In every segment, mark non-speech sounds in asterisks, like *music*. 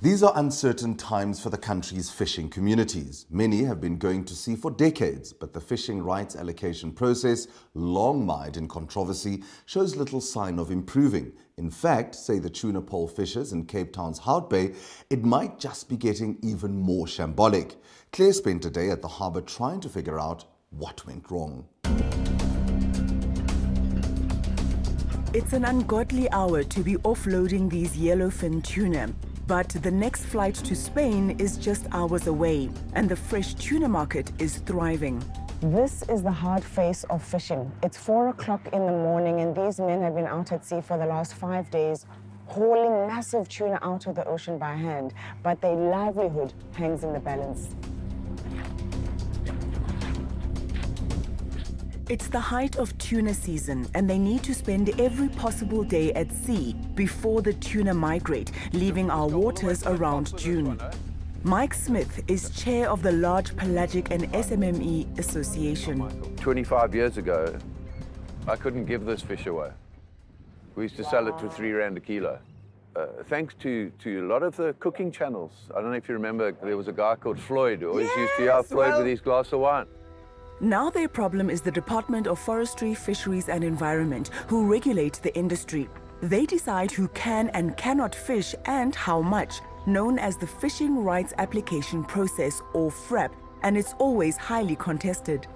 These are uncertain times for the country's fishing communities. Many have been going to sea for decades, but the fishing rights allocation process, long mired in controversy, shows little sign of improving. In fact, say the tuna pole fishers in Cape Town's Hout Bay, it might just be getting even more shambolic. Claire spent a day at the harbour trying to figure out what went wrong. It's an ungodly hour to be offloading these yellowfin tuna. But the next flight to Spain is just hours away, and the fresh tuna market is thriving. This is the hard face of fishing. It's four o'clock in the morning, and these men have been out at sea for the last five days, hauling massive tuna out of the ocean by hand. But their livelihood hangs in the balance. It's the height of tuna season, and they need to spend every possible day at sea before the tuna migrate, leaving our waters around June. Mike Smith is chair of the Large Pelagic and SMME Association. 25 years ago, I couldn't give this fish away. We used to sell it for three rand a kilo. Uh, thanks to, to a lot of the cooking channels. I don't know if you remember, there was a guy called Floyd who always yes, used to yell Floyd well, with his glass of wine. Now their problem is the Department of Forestry, Fisheries and Environment, who regulate the industry. They decide who can and cannot fish and how much, known as the Fishing Rights Application Process, or FRAP, and it's always highly contested.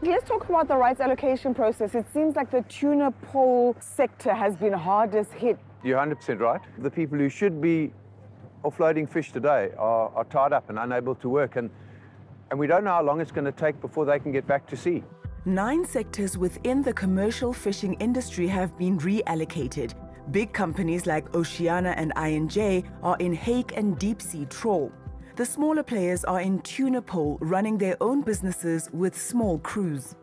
Let's talk about the rights allocation process. It seems like the tuna pole sector has been hardest hit. You're 100% right. The people who should be offloading fish today are, are tied up and unable to work. And and we don't know how long it's going to take before they can get back to sea. Nine sectors within the commercial fishing industry have been reallocated. Big companies like Oceana and I&J are in hake and deep sea trawl. The smaller players are in tuna pole, running their own businesses with small crews.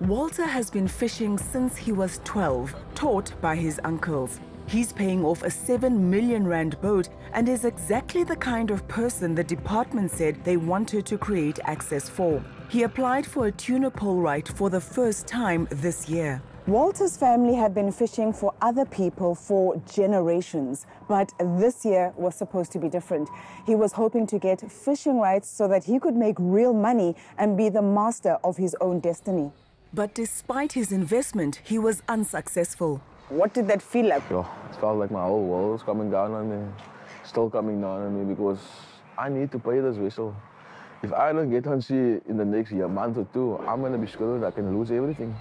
Walter has been fishing since he was 12, taught by his uncles. He's paying off a 7 million rand boat and is exactly the kind of person the department said they wanted to create access for. He applied for a tuna pole right for the first time this year. Walter's family had been fishing for other people for generations, but this year was supposed to be different. He was hoping to get fishing rights so that he could make real money and be the master of his own destiny. But despite his investment, he was unsuccessful. What did that feel like? Yeah, it felt like my whole world was coming down on me, still coming down on me because I need to pay this vessel. If I don't get on sea in the next year, month or two, I'm to be screwed. I can lose everything.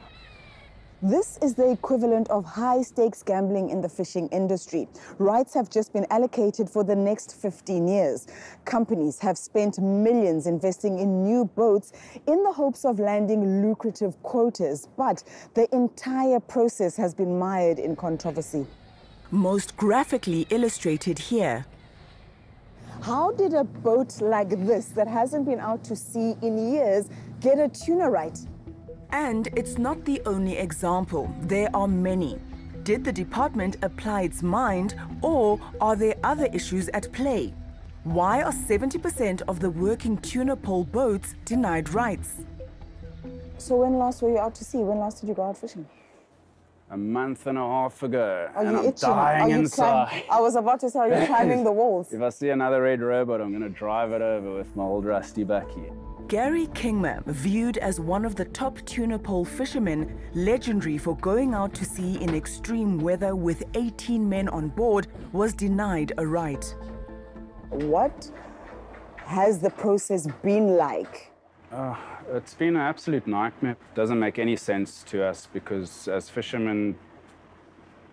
This is the equivalent of high stakes gambling in the fishing industry. Rights have just been allocated for the next 15 years. Companies have spent millions investing in new boats in the hopes of landing lucrative quotas, but the entire process has been mired in controversy. Most graphically illustrated here. How did a boat like this, that hasn't been out to sea in years, get a tuna right? And it's not the only example. There are many. Did the department apply its mind or are there other issues at play? Why are 70% of the working tuna pole boats denied rights? So when last were you out to sea? When last did you go out fishing? A month and a half ago. Are and you I'm itching? dying are you inside. Climb... I was about to say, are you climbing the walls? *laughs* If I see another red robot, I'm going to drive it over with my old rusty bakkie. Gary Kingma, viewed as one of the top tuna pole fishermen, legendary for going out to sea in extreme weather with 18 men on board, was denied a right. What has the process been like? Uh, it's been an absolute nightmare. It doesn't make any sense to us because as fishermen,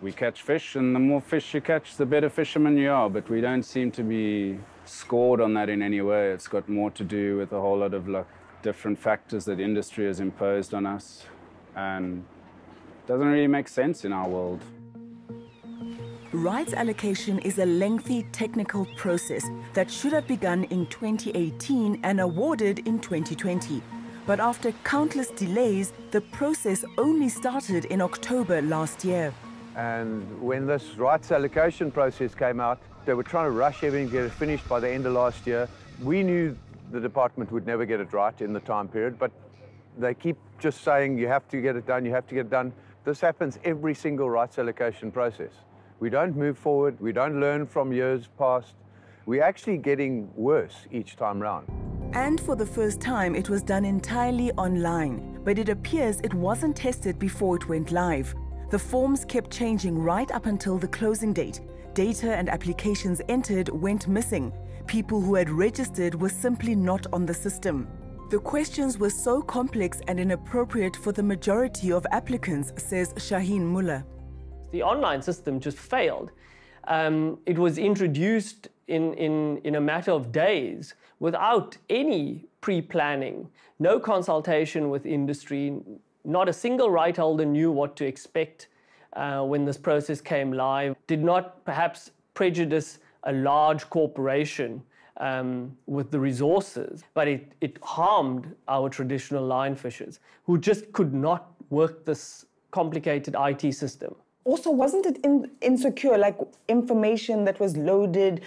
we catch fish, and the more fish you catch, the better fishermen you are, but we don't seem to be scored on that in any way. It's got more to do with a whole lot of like different factors that industry has imposed on us and doesn't really make sense in our world. Rights allocation is a lengthy technical process that should have begun in 2018 and awarded in 2020. But after countless delays, the process only started in October last year. And when this rights allocation process came out, they were trying to rush everything, get it finished by the end of last year. We knew the department would never get it right in the time period, but they keep just saying you have to get it done, you have to get it done. This happens every single rights allocation process. We don't move forward, we don't learn from years past. We're actually getting worse each time round. And for the first time, it was done entirely online. But it appears it wasn't tested before it went live. The forms kept changing right up until the closing date. Data and applications entered went missing. People who had registered were simply not on the system. The questions were so complex and inappropriate for the majority of applicants, says Shaheen Moolla. The online system just failed. Um, it was introduced in, in, in a matter of days without any pre planning, no consultation with industry, not a single right holder knew what to expect uh, when this process came live, did not perhaps prejudice a large corporation um, with the resources, but it, it harmed our traditional line fishers who just could not work this complicated IT system. Also, wasn't it in, insecure? Like information that was loaded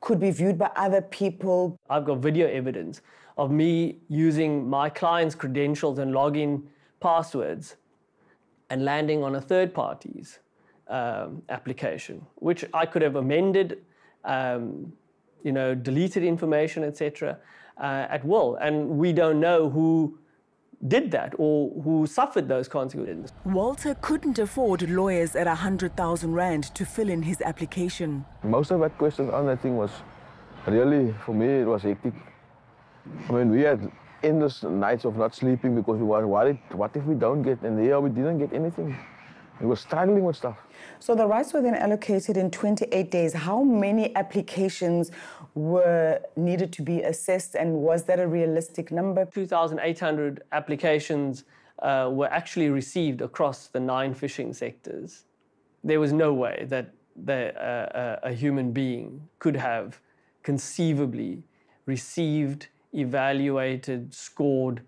could be viewed by other people? I've got video evidence of me using my client's credentials and login passwords and landing on a third party's um, application, which I could have amended. Um, you know, deleted information, etc., uh, at will. And we don't know who did that or who suffered those consequences. Walter couldn't afford lawyers at 100,000 Rand to fill in his application. Most of that question on that thing was really, for me, it was hectic. I mean, we had endless nights of not sleeping because we were worried, what if we don't get, and there we didn't get anything. We were struggling with stuff. So the rights were then allocated in 28 days. How many applications were needed to be assessed, and was that a realistic number? 2,800 applications uh, were actually received across the nine fishing sectors. There was no way that the, uh, uh a human being could have conceivably received, evaluated, scored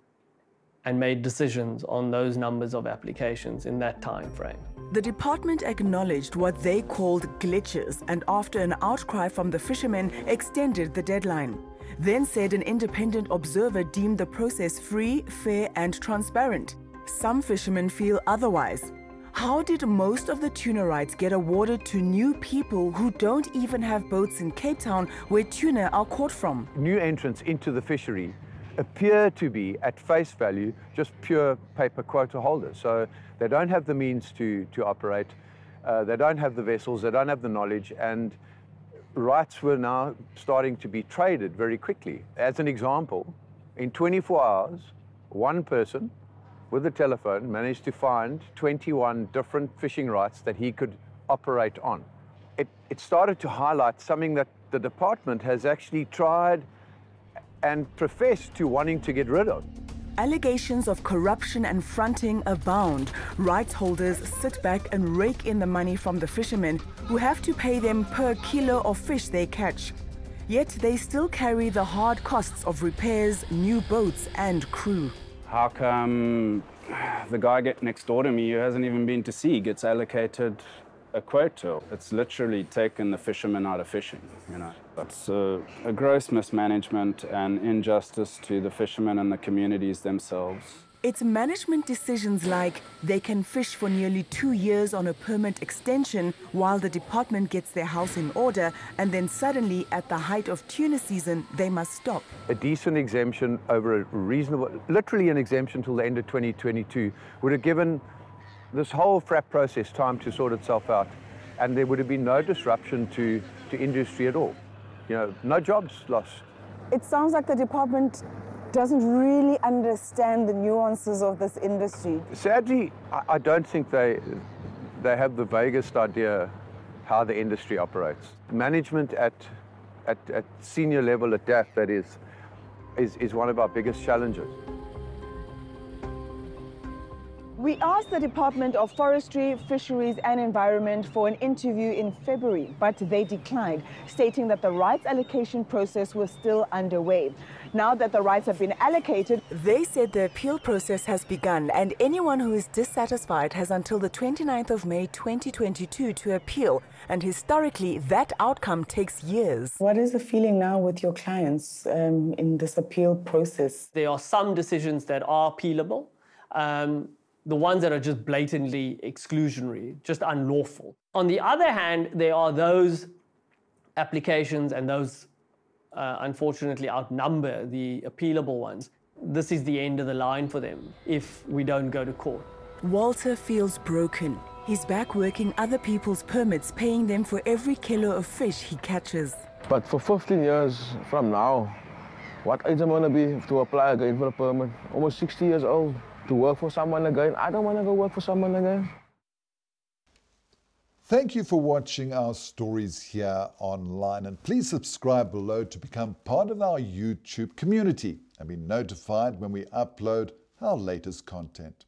and made decisions on those numbers of applications in that time frame. The department acknowledged what they called glitches and after an outcry from the fishermen extended the deadline. Then said an independent observer deemed the process free, fair and transparent. Some fishermen feel otherwise. How did most of the tuna rights get awarded to new people who don't even have boats in Cape Town where tuna are caught from? New entrants into the fishery appear to be, at face value, just pure paper quota holders. So they don't have the means to, to operate, uh, they don't have the vessels, they don't have the knowledge, and rights were now starting to be traded very quickly. As an example, in 24 hours, one person with a telephone managed to find 21 different fishing rights that he could operate on. It, it started to highlight something that the department has actually tried and professed to wanting to get rid of. Allegations of corruption and fronting abound. Rights holders sit back and rake in the money from the fishermen who have to pay them per kilo of fish they catch. Yet they still carry the hard costs of repairs, new boats and crew. How come the guy next door to me who hasn't even been to sea gets allocated a quota. It's literally taken the fishermen out of fishing, you know. It's a, a gross mismanagement and injustice to the fishermen and the communities themselves. It's management decisions like they can fish for nearly two years on a permit extension while the department gets their house in order, and then suddenly, at the height of tuna season, they must stop. A decent exemption over a reasonable, literally an exemption till the end of 2022, would have given this whole FRAP process time to sort itself out, and there would have been no disruption to, to industry at all. You know, no jobs lost. It sounds like the department doesn't really understand the nuances of this industry. Sadly, I, don't think they, they have the vaguest idea how the industry operates. Management at, at, at senior level at DAFF, that is, is, is one of our biggest challenges. We asked the Department of Forestry, Fisheries and Environment for an interview in February, but they declined, stating that the rights allocation process was still underway. Now that the rights have been allocated, they said the appeal process has begun and anyone who is dissatisfied has until the 29th of May 2022 to appeal. And historically, that outcome takes years. What is the feeling now with your clients um, in this appeal process? There are some decisions that are appealable. Um, the ones that are just blatantly exclusionary, just unlawful. On the other hand, there are those applications, and those uh, unfortunately outnumber the appealable ones, this is the end of the line for them if we don't go to court. Walter feels broken. He's back working other people's permits, paying them for every kilo of fish he catches. But for 15 years from now, what age am I going to be to apply again for a permit? Almost 60 years old to work for someone again. I don't want to go work for someone again. Thank you for watching our stories here online and please subscribe below to become part of our YouTube community and be notified when we upload our latest content.